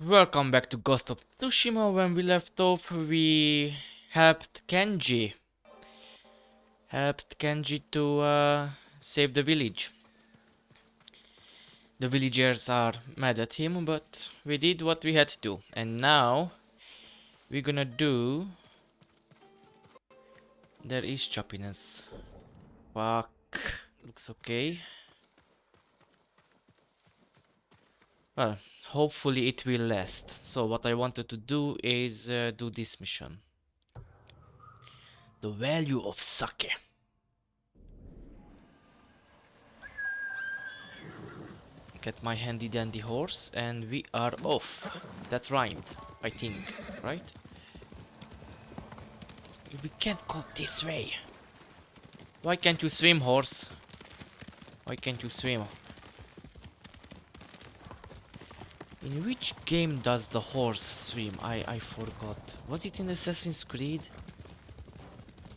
Welcome back to Ghost of Tsushima. When we left off, we helped Kenji. Helped Kenji to uh, save the village. The villagers are mad at him, but we did what we had to do. And now, we're gonna do... There is choppiness. Fuck. Looks okay. Well, hopefully it will last. So what I wanted to do is uh, do this mission. The value of sake. Get my handy dandy horse and we are off. That rhymed, I think, right? We can't go this way. Why can't you swim, horse? Why can't you swim? In which game does the horse swim? I, I forgot. Was it in Assassin's Creed?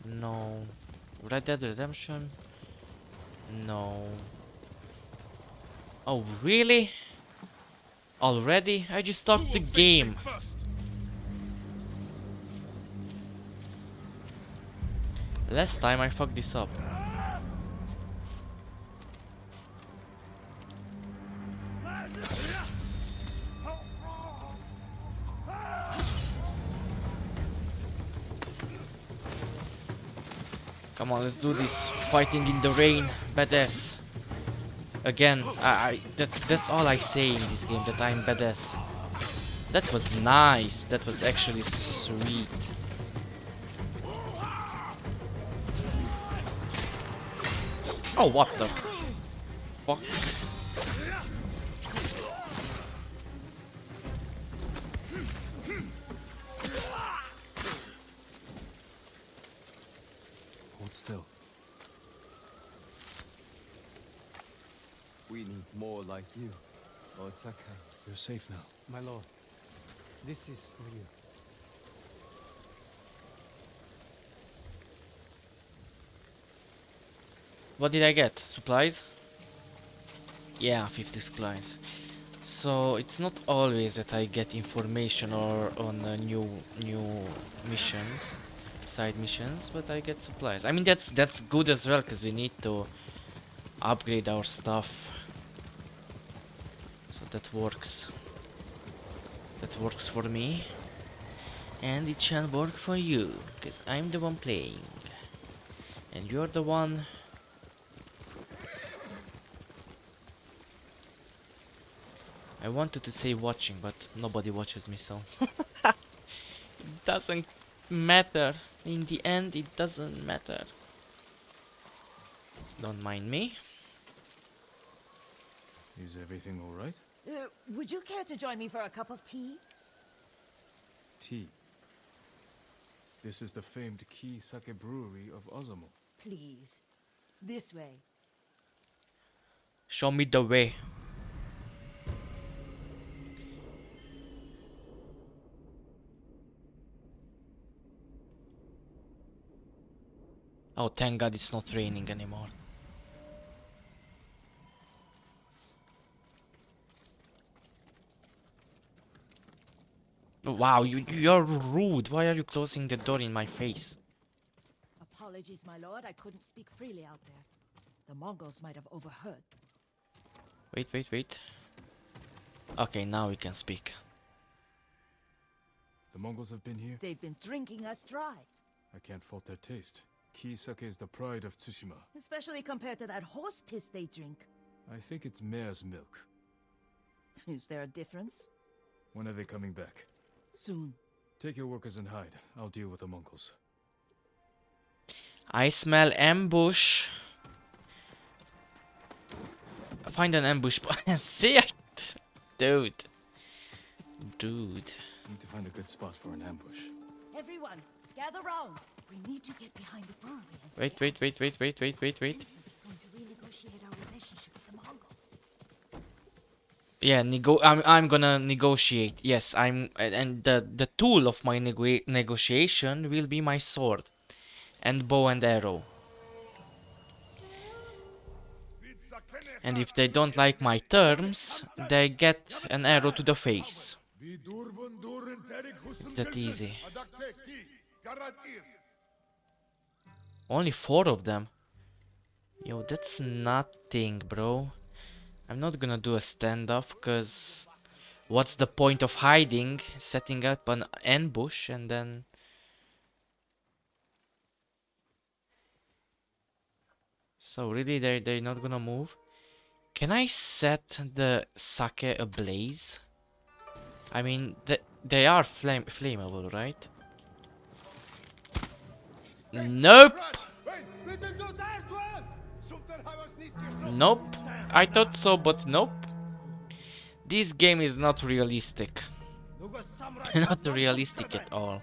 No. Red Dead Redemption? No. Oh, really? Already? I just started the game. Last time I fucked this up. On, let's do this. Fighting in the rain, badass. Again, I, I that, that's all I say in this game, that I'm badass. That was nice. That was actually sweet. Oh, what the fuck? You, Lord Sakai. You're safe now. My lord, this is for you. What did I get? Supplies? Yeah, 50 supplies. So it's not always that I get information or on uh, new new missions, side missions, but I get supplies. I mean that's that's good as well because we need to upgrade our stuff. That works. That works for me. And it shall work for you, because I'm the one playing. And you're the one I wanted to say watching, but nobody watches me, so it doesn't matter. In the end, it doesn't matter. Don't mind me. Is everything all right? Uh, would you care to join me for a cup of tea? Tea. This is the famed Ki Sake Brewery of Ozumo. Please. This way. Show me the way. Oh, thank God it's not raining anymore. Wow, you you're rude. Why are you closing the door in my face? Apologies, my lord. I couldn't speak freely out there. The Mongols might have overheard. Wait, wait, wait. Okay, now we can speak. The Mongols have been here? They've been drinking us dry. I can't fault their taste. Ki Sake is the pride of Tsushima. Especially compared to that horse piss they drink. I think it's mare's milk. Is there a difference? When are they coming back? Soon. Take your workers and hide. I'll deal with the Mongols. I smell ambush. Find an ambush. See it, dude. Dude. Need to find a good spot for an ambush. Everyone, gather round. We need to get behind the brewery Wait, wait, wait, wait, wait, wait, wait, wait. Anyone is going to renegotiate our relationship with the Mongols. Yeah, nego. I'm I'm gonna negotiate. Yes, I'm, and the the tool of my nego negotiation will be my sword, and bow and arrow. And if they don't like my terms, they get an arrow to the face. it's that easy. Only four of them. Yo, that's nothing, bro. I'm not gonna do a standoff, cause what's the point of hiding, setting up an ambush, and then So really, they they're not gonna move. Can I set the sake ablaze? I mean, th they are flame flammable, right? Nope. Nope. I thought so, but nope. This game is not realistic. not realistic at all.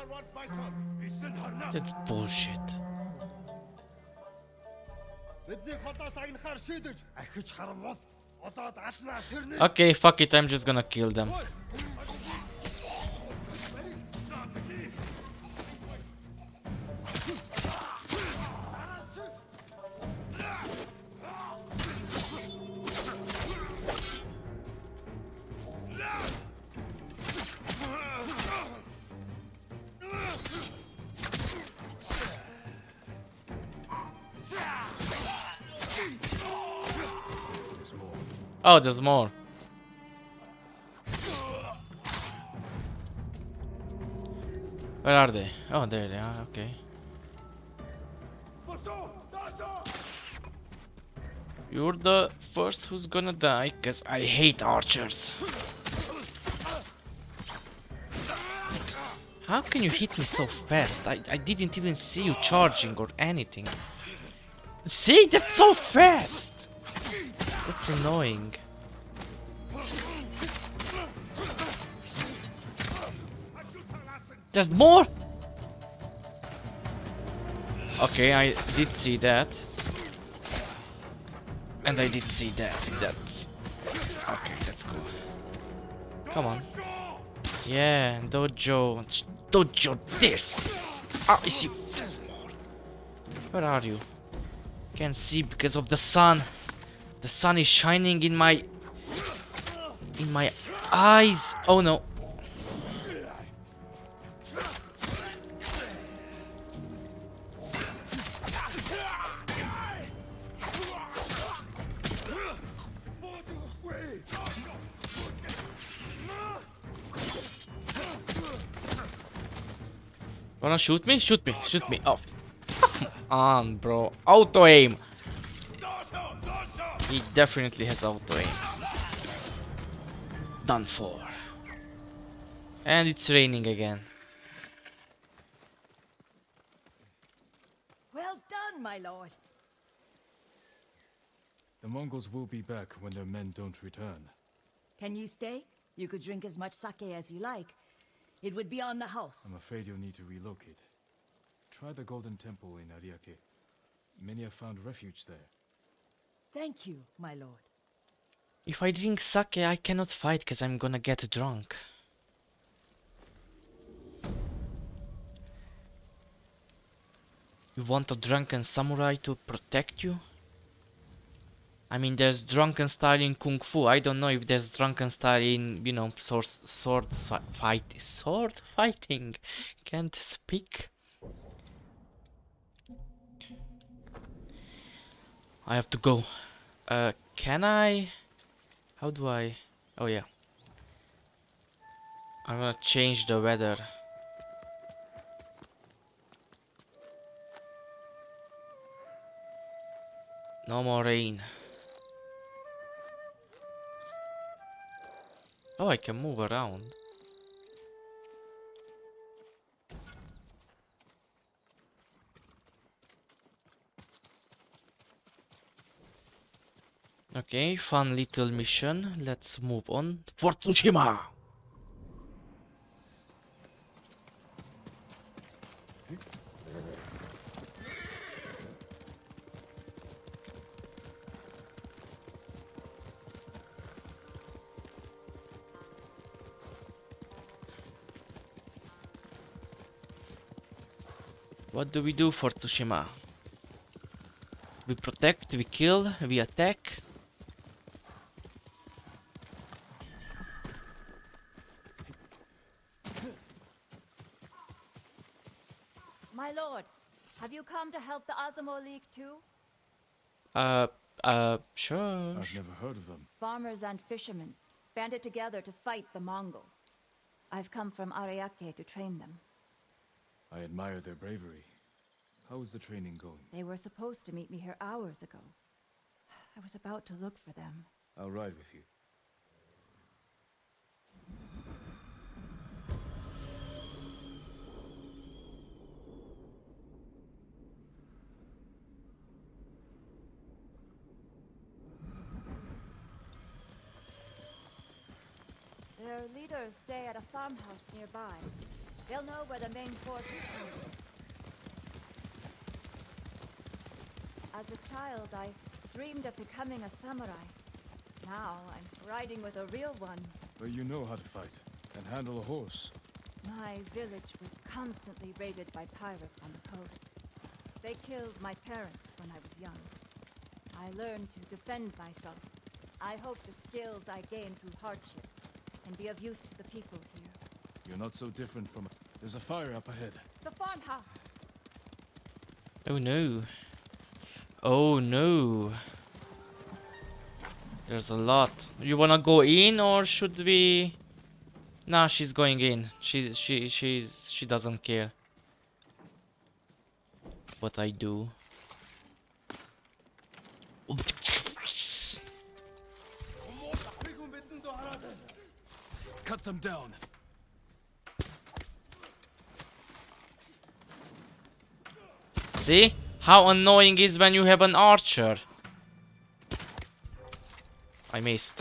I want my son. Listen, That's bullshit. Okay, fuck it, I'm just gonna kill them. Oh, there's more. Where are they? Oh, there they are, okay. You're the first who's gonna die, cause I hate archers. How can you hit me so fast? I, I didn't even see you charging or anything. See, that's so fast! That's annoying. There's more! Okay, I did see that. And I did see that. That's... Okay, that's cool. Come on. Yeah, dojo. Dojo this! Oh, I see. There's more. Where are you? Can't see because of the sun. The sun is shining in my... In my eyes. Oh no. Wanna shoot me? Shoot me. Shoot me. Oh. Come on, bro. Auto aim. He definitely has auto aim. Done for. And it's raining again. Well done, my lord. The Mongols will be back when their men don't return. Can you stay? You could drink as much sake as you like. It would be on the house. I'm afraid you'll need to relocate. Try the Golden Temple in Ariake. Many have found refuge there. Thank you, my lord. If I drink sake, I cannot fight because I'm gonna get drunk. You want a drunken samurai to protect you? I mean, there's drunken style in kung fu. I don't know if there's drunken style in, you know, sword, sword fight, sword fighting. Can't speak. I have to go. Uh, can I? How do I? Oh yeah. I'm gonna change the weather. No more rain. Oh, I can move around. Okay, fun little mission. Let's move on. For Tsushima! What do we do for Tsushima? We protect, we kill, we attack. My lord, have you come to help the Azamo League too? Uh, uh, sure. I've never heard of them. Farmers and fishermen banded together to fight the Mongols. I've come from Ariake to train them. I admire their bravery. How is the training going? They were supposed to meet me here hours ago. I was about to look for them. I'll ride with you. Their leaders stay at a farmhouse nearby. They'll know where the main force is hiding. As a child, I dreamed of becoming a samurai. Now I'm riding with a real one. But you know how to fight and handle a horse. My village was constantly raided by pirates on the coast. They killed my parents when I was young. I learned to defend myself. I hope the skills I gained through hardship can be of use to the people here. You're not so different from. There's a fire up ahead. The farmhouse! Oh no. Oh no. There's a lot. You wanna go in or should we? Nah, she's going in. She she she's she doesn't care. What I do. See? How annoying is when you have an archer. I missed.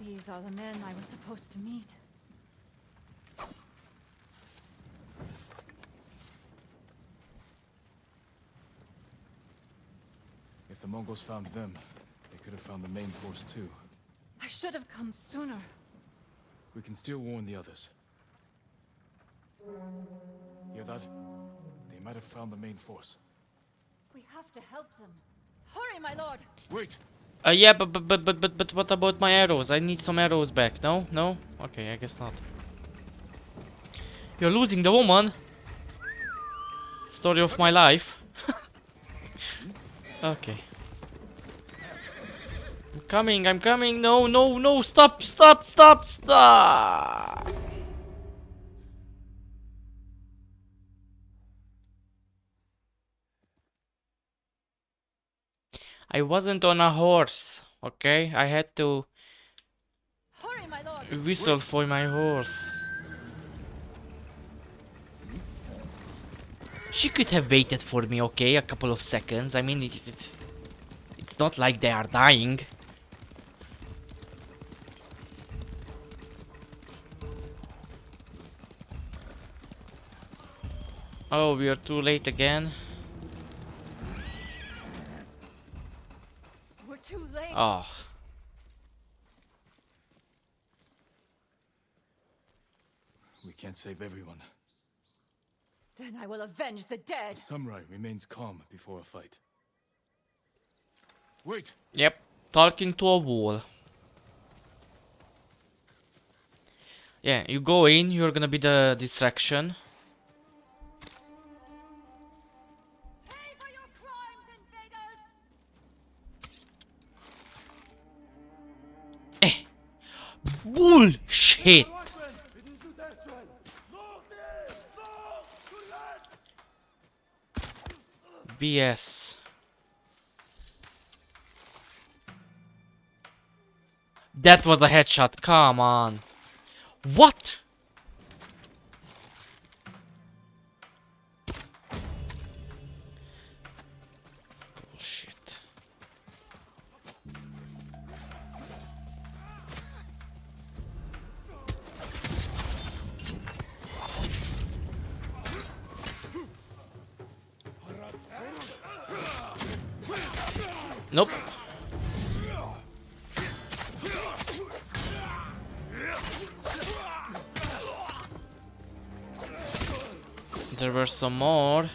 These are the men I was supposed to meet. If the Mongols found them, they could have found the main force too. I should have come sooner. We can still warn the others. Hear that? They might have found the main force. We have to help them. Hurry, my lord! Wait! Uh, yeah, but, but but but but but what about my arrows? I need some arrows back. No, no. Okay, I guess not. You're losing the woman. Story of my life. okay. I'm coming. I'm coming. No, no, no! Stop! Stop! Stop! Stop! I wasn't on a horse. Okay, I had to Hurry, whistle for my horse. She could have waited for me, okay, a couple of seconds. I mean, it, it, it's not like they are dying. Oh, we are too late again. We're too late. Oh. We can't save everyone. Then I will avenge the dead. The samurai remains calm before a fight. Wait! Yep, talking to a wall. Yeah, you go in, you're gonna be the distraction. Bullshit! BS. That was a headshot, come on. What? Nope. There were some more.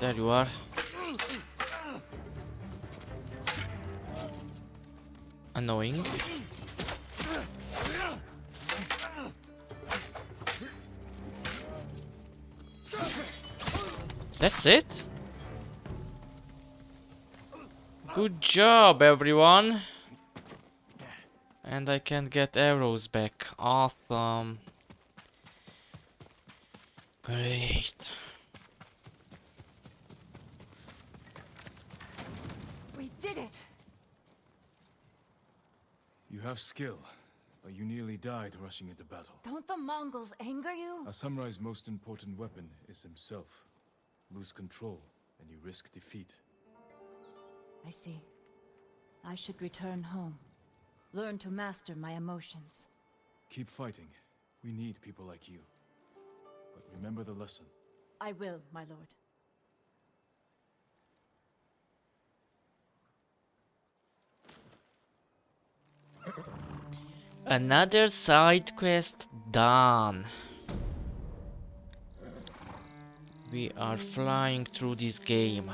There you are. Annoying. That's it? Good job, everyone! And I can get arrows back. Awesome. Great. We did it! You have skill, but you nearly died rushing into battle. Don't the Mongols anger you? A samurai's most important weapon is himself. Lose control, and you risk defeat. I see. I should return home. Learn to master my emotions. Keep fighting. We need people like you. But remember the lesson. I will, my lord. Another side quest done. We are flying through this game.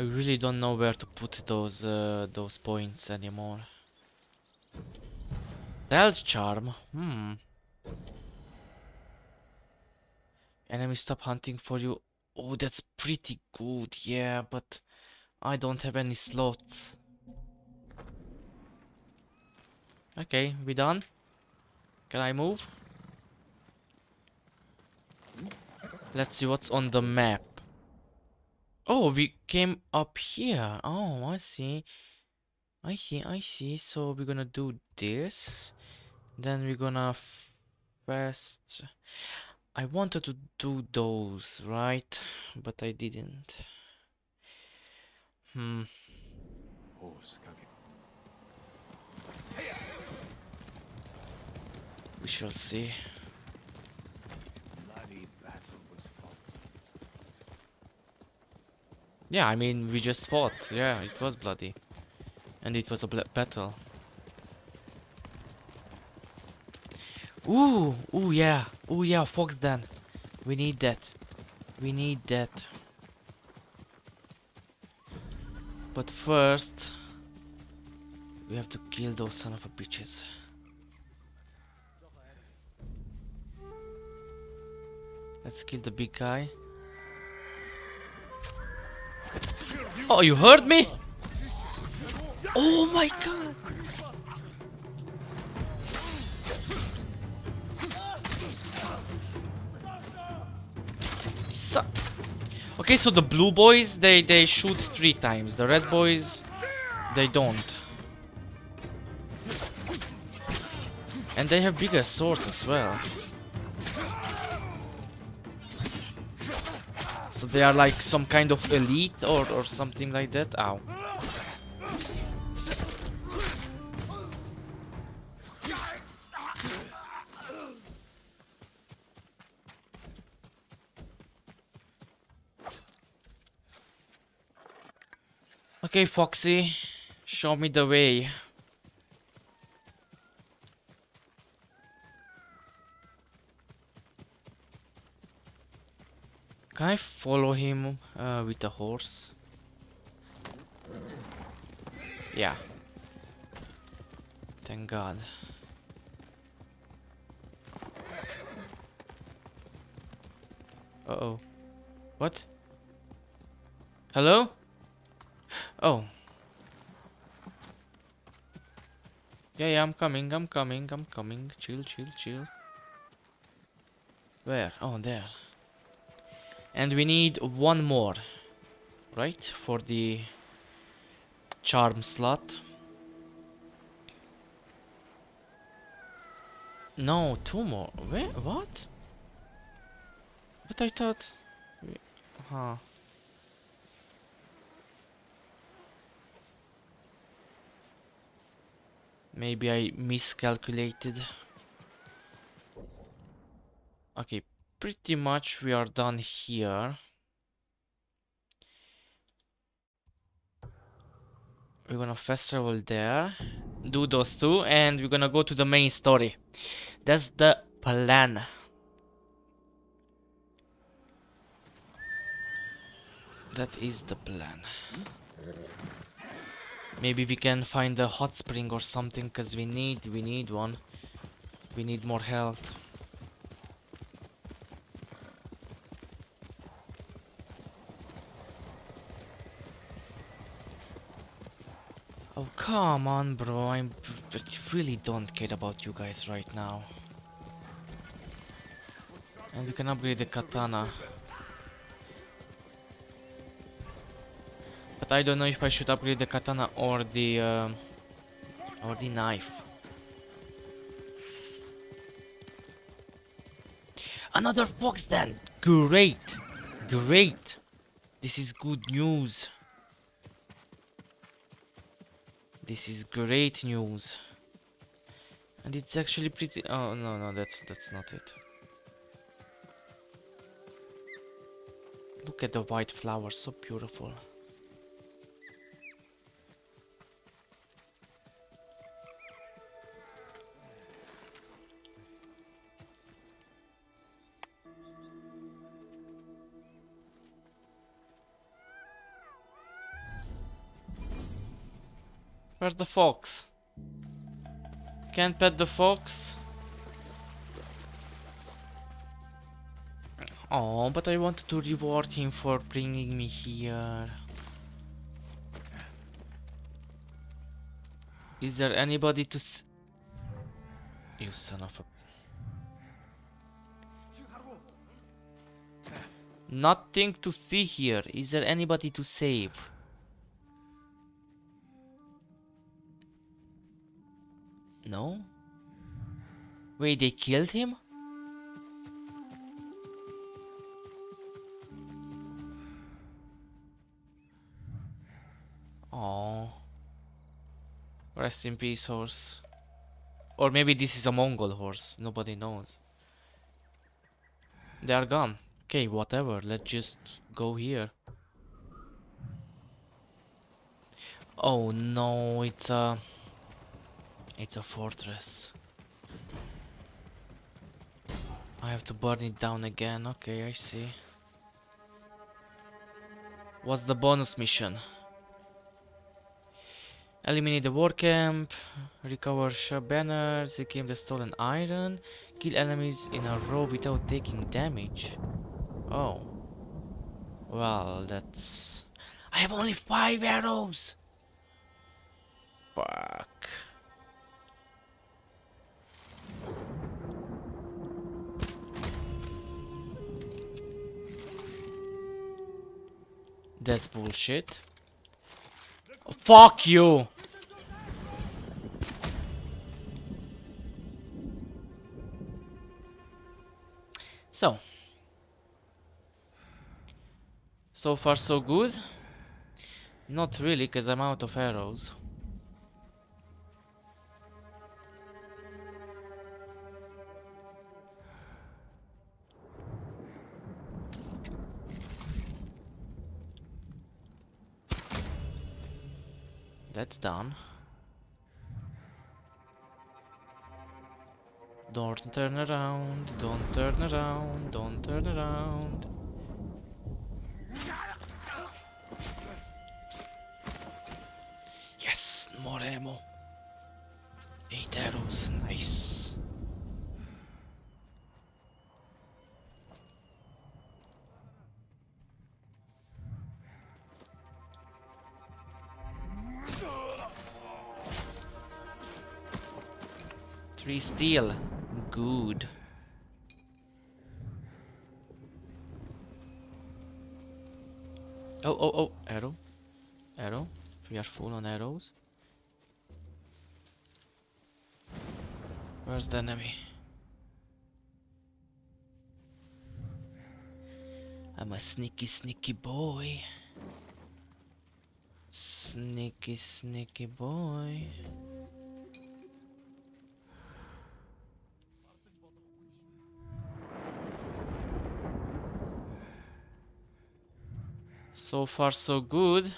I really don't know where to put those uh, those points anymore. Stealth charm. Hmm. Enemy stop hunting for you. Oh, that's pretty good. Yeah, but I don't have any slots. Okay, we done? Can I move? Let's see what's on the map. Oh, we came up here. Oh, I see. I see, I see. So we're gonna do this. Then we're gonna fast. I wanted to do those, right? But I didn't. Hmm. We shall see. Bloody battle was fought. Yeah, I mean, we just fought. Yeah, it was bloody. And it was a battle. Ooh, ooh, yeah. Ooh, yeah, Fox Den. We need that. We need that. But first, we have to kill those son of a bitches. Let's kill the big guy. Oh, you heard me? Oh my god! Okay, so the blue boys, they, they shoot three times. The red boys, they don't. And they have bigger swords as well. They are like some kind of elite or, or something like that. Ow. Okay, Foxy, show me the way. Can I follow him uh, with a horse? Yeah. Thank God. Uh oh. What? Hello? Oh. Yeah, yeah, I'm coming, I'm coming, I'm coming. Chill, chill, chill. Where? Oh, there. And we need one more, right? For the charm slot. No, two more. Wait, what? But I thought... Huh. Maybe I miscalculated. Okay, pretty much we are done here. We're gonna fast travel there, do those two, and we're gonna go to the main story. That's the plan. That is the plan. Maybe we can find a hot spring or something because we need we need one. We need more health. Oh come on bro, I'm I really don't care about you guys right now. And we can upgrade the katana. But I don't know if I should upgrade the katana or the uh, or the knife. Another fox then! Great! Great! This is good news. This is great news. And it's actually pretty oh no no that's that's not it. Look at the white flowers, so beautiful. Where's the fox? Can't pet the fox? Oh, but I wanted to reward him for bringing me here. Is there anybody to s- You son of a- Nothing to see here. Is there anybody to save? No? Wait, they killed him? Oh. Rest in peace, horse. Or maybe this is a Mongol horse. Nobody knows. They are gone. Okay, whatever. Let's just go here. Oh no, it's a... It's a fortress. I have to burn it down again. Okay, I see. What's the bonus mission? Eliminate the war camp, recover shop banners, reclaim the stolen iron, kill enemies in a row without taking damage. Oh. Well, that's... I have only five arrows! Fuck. That's bullshit. Oh, fuck you! So. So far so good. Not really, because I'm out of arrows. Done. Don't turn around, don't turn around, don't turn around. Three steel. Good. Oh, oh, oh, arrow. Arrow. We are full on arrows. Where's the enemy? I'm a sneaky, sneaky boy. Sneaky, sneaky boy. So far so good.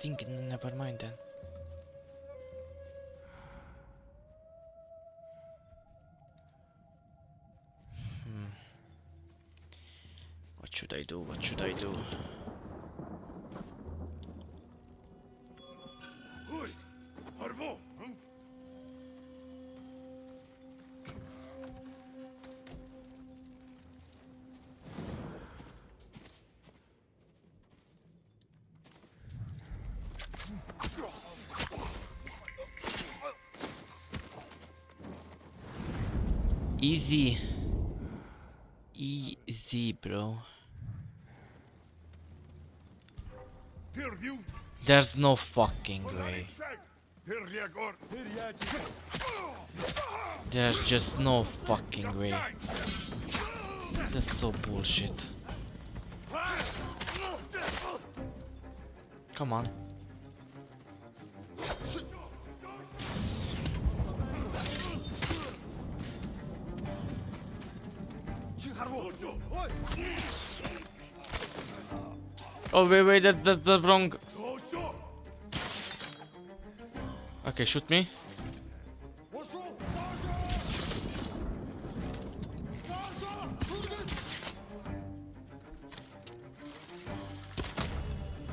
Getting. Never mind then. Hmm. What should I do? What should I do? Easy. Easy, bro. There's no fucking way. There's just no fucking way. That's so bullshit. Come on. Oh, wait, wait—that—that—that's wrong. Okay, shoot me.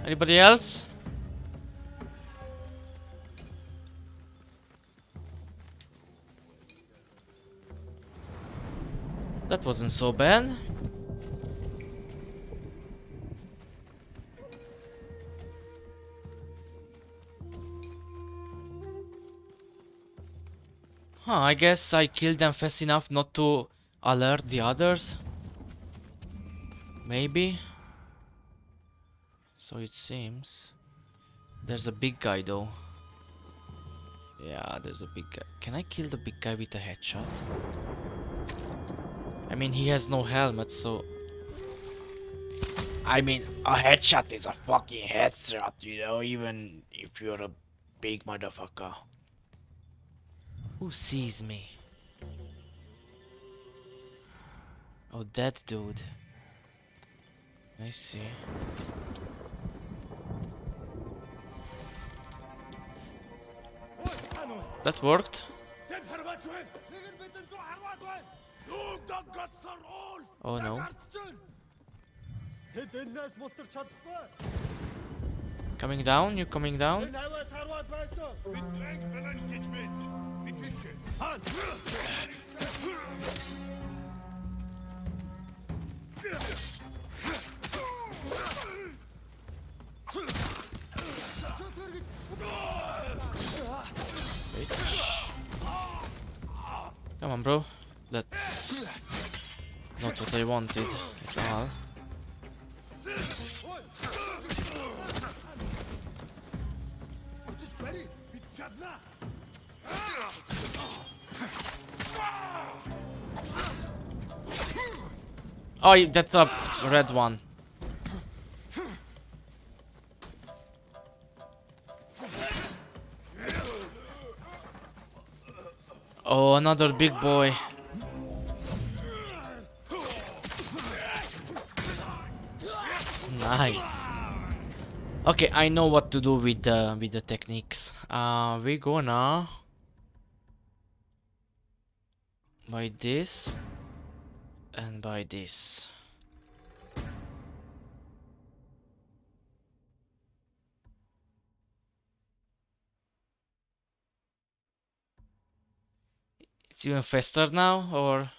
Anybody else? That wasn't so bad. Huh, I guess I killed them fast enough not to alert the others. Maybe. So it seems. There's a big guy though. Yeah, there's a big guy. Can I kill the big guy with a headshot? I mean, he has no helmet, so... I mean, a headshot is a fucking headshot, you know, even if you're a big motherfucker. Who sees me? Oh, that dude. I see. That worked. Oh no. Coming down, you're coming down? Come on, bro. That's not what I wanted at all. Бид чаднаа! Oh, y- that's a red one. Oh, another big boy. Nice. Okay, I know what to do with the with the techniques. Uh, we gonna buy this and buy this. It's even faster now, or